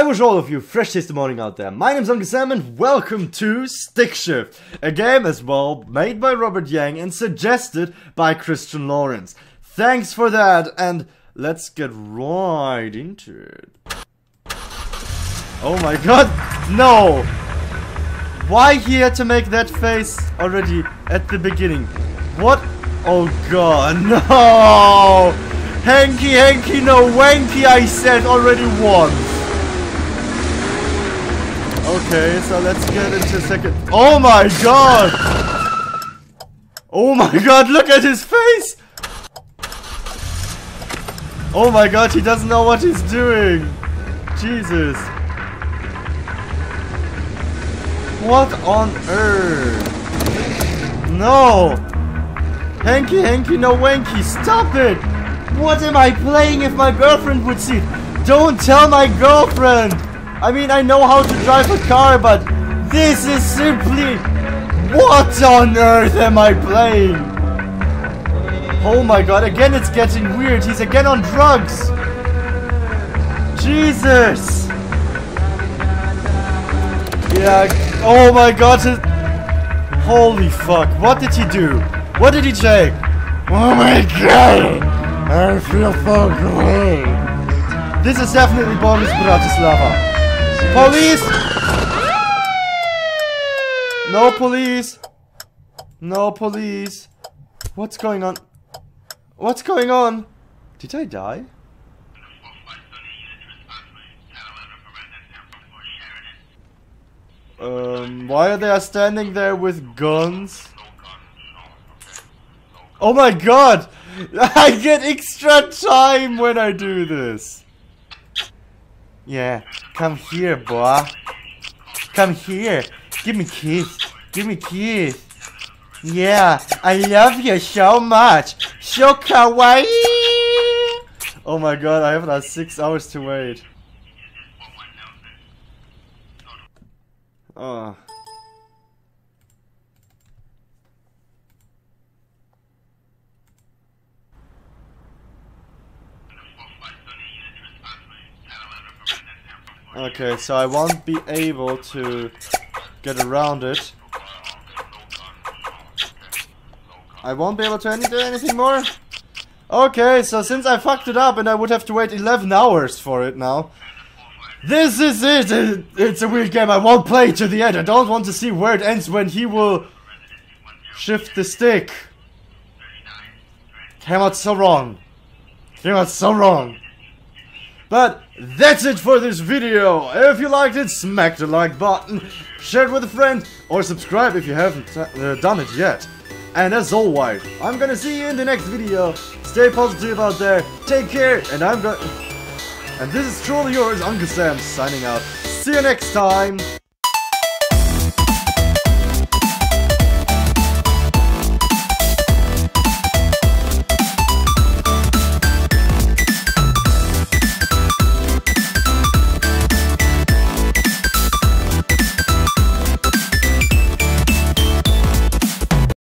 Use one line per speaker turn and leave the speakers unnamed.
I wish all of you fresh tasty morning out there. My name's Uncle Sam and welcome to Stick Shift, a game as well made by Robert Yang and suggested by Christian Lawrence. Thanks for that and let's get right into it. Oh my god, no! Why he had to make that face already at the beginning? What? Oh god, no! Hanky, hanky, no wanky, I said already once. Okay, so let's get into second. Oh my god! Oh my god, look at his face! Oh my god, he doesn't know what he's doing! Jesus. What on earth? No! Hanky, hanky, no wanky, stop it! What am I playing if my girlfriend would see? Don't tell my girlfriend! I mean, I know how to drive a car, but this is simply... What on earth am I playing? Oh my god, again it's getting weird. He's again on drugs. Jesus. Yeah, oh my god. Holy fuck, what did he do? What did he take? Oh my god, I feel so great. This is definitely Boris Bratislava. Police! No police! No police! What's going on? What's going on? Did I die? Um, why are they standing there with guns? Oh my god! I get extra time when I do this! Yeah, come here, boy. Come here. Give me kiss. Give me kiss. Yeah, I love you so much. So kawaii. Oh my god, I have now six hours to wait. Oh. Okay, so I won't be able to get around it. I won't be able to any do anything more? Okay, so since I fucked it up and I would have to wait 11 hours for it now. This is it! It's a weird game, I won't play to the end. I don't want to see where it ends when he will shift the stick. Came out so wrong. Came out so wrong. But that's it for this video. If you liked it, smack the like button, share it with a friend, or subscribe if you haven't uh, done it yet. And as always, I'm gonna see you in the next video. Stay positive out there, take care, and I'm gonna... And this is truly yours, Uncle Sam, signing out. See you next time.